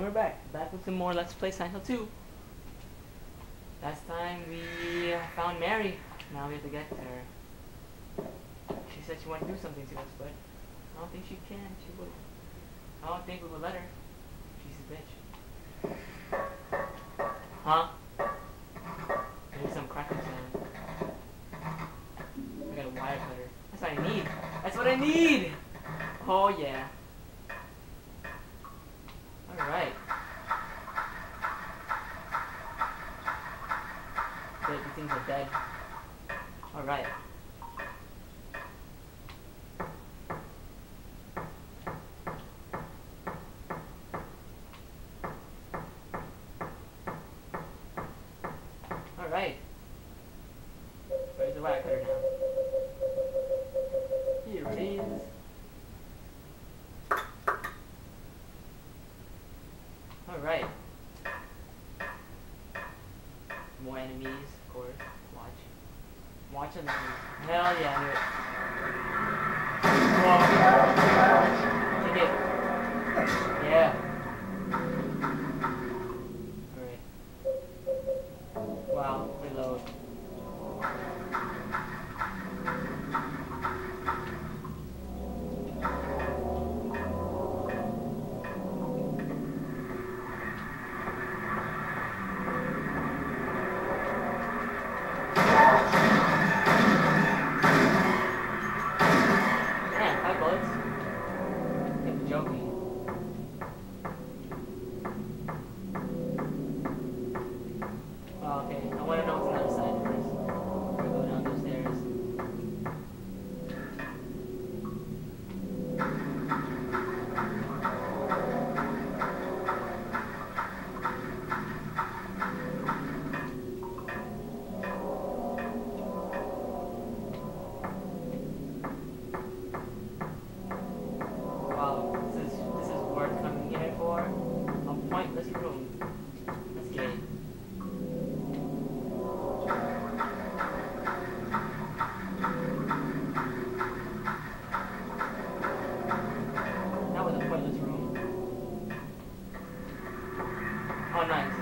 And we're back. Back with some more Let's Play Silent Hill 2. Last time we found Mary. Now we have to get to her. She said she wanted to do something to us, but I don't think she can. She would. I don't think we would let her. She's a bitch. Huh? Maybe some crackling sound. I got a wire cutter. That's what I need. That's what I need! Oh yeah. Alright. Good, these things are dead. Alright. Alright. Where's the wire cutter now? Here it is. Alright. More enemies, of course. Watch. Watch them. Hell yeah, I knew it. Nice.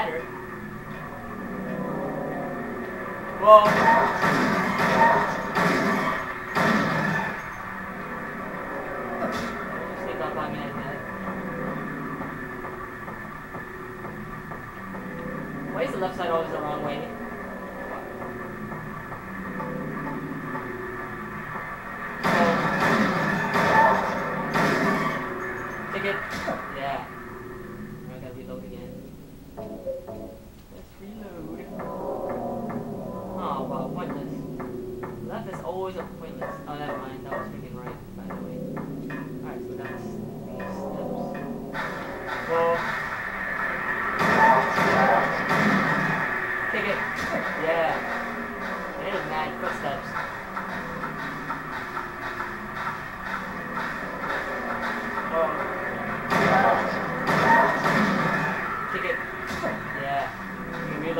Ladder. Whoa!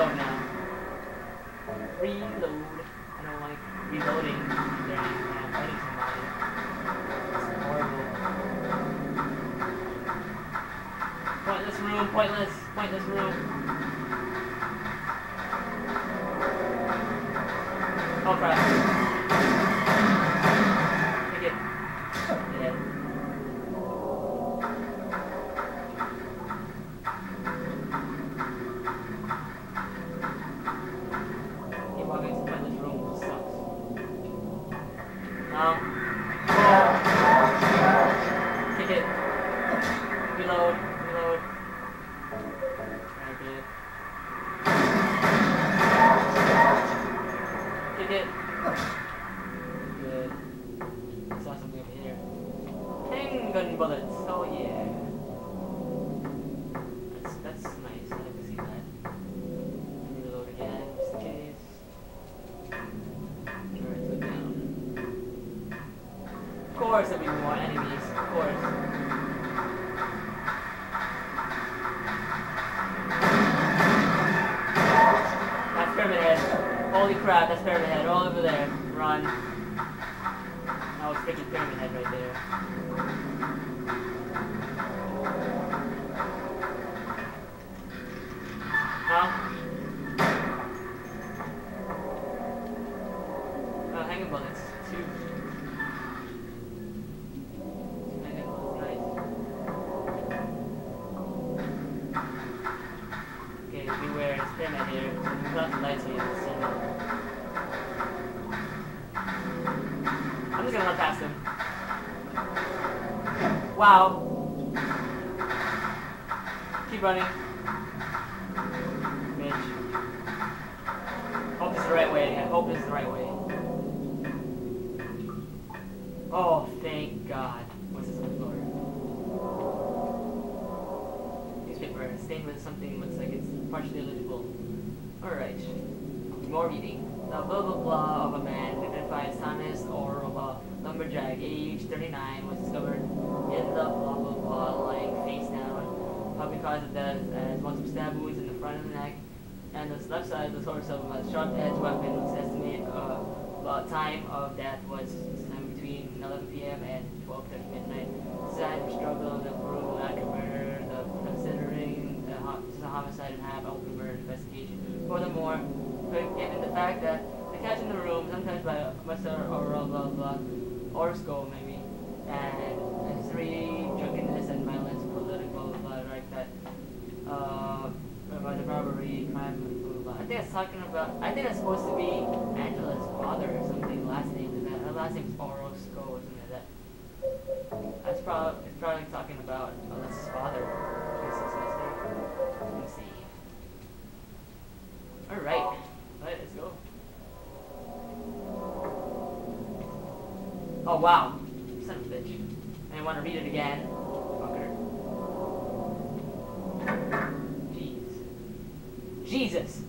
Reload now. Reload. I don't like reloading. It's horrible. Pointless room, pointless, pointless room. Oh crap. No. Kick it. Reload, reload. Alright, good. Kick it. Good. Saw something over here. Handgun bullets. Oh yeah. Holy crap, that's Pyramid Head all over there. Run. That was freaking Pyramid Head right there. Huh? Oh, hanging bullets. Run past him. Wow. Keep running. Bitch. Hope is the right way. I hope is the right way. Oh, thank God. What's this on the floor? Newspaper stained with something looks like it's partially illegible. Alright. More reading. The blah blah blah of a man identified as Thomas Oroba, lumberjack, age 39, was discovered in the blah blah blah lying face down. Uh, Probably cause of death uh, as multiple stab wounds in the front of the neck and the left side of the torso of a sharp edged weapon was estimated uh, the time of death was sometime between 11 p.m. and 12:30 midnight. Sad struggle of the brutal act of murder, the considering the a homicide and have open murder investigation. Furthermore, uh, given the fact that the catch in the room, sometimes by Mr. Oral blah blah Orsko maybe, and history, drunkenness, and violence, political blah right that uh, about the robbery, crime, blah, blah. I think it's talking about. I think it's supposed to be Angela's father or something. Last name is that. Her last name is Orosco or something like that. That's probably it's probably talking about Alyssa's wow, son of a bitch! I didn't want to read it again. Fucker. Jeez. Jesus.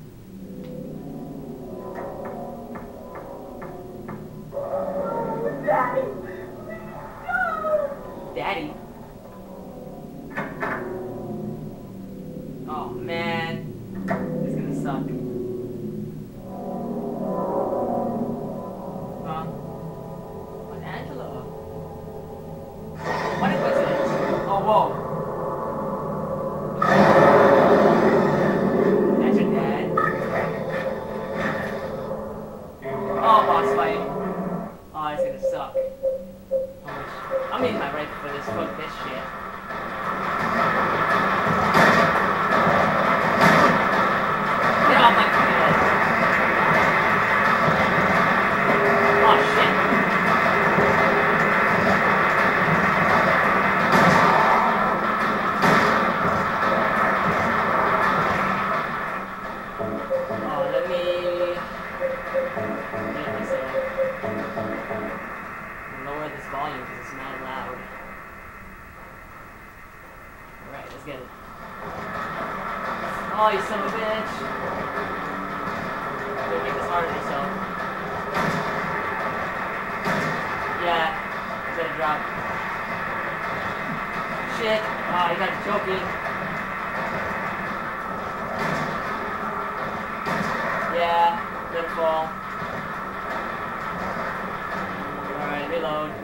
Not allowed. Alright, let's get it. Oh, you son of a bitch! Don't make this harder on yourself. Yeah, you better drop. Shit! Oh, you got choking. Yeah, good fall. Alright, reload.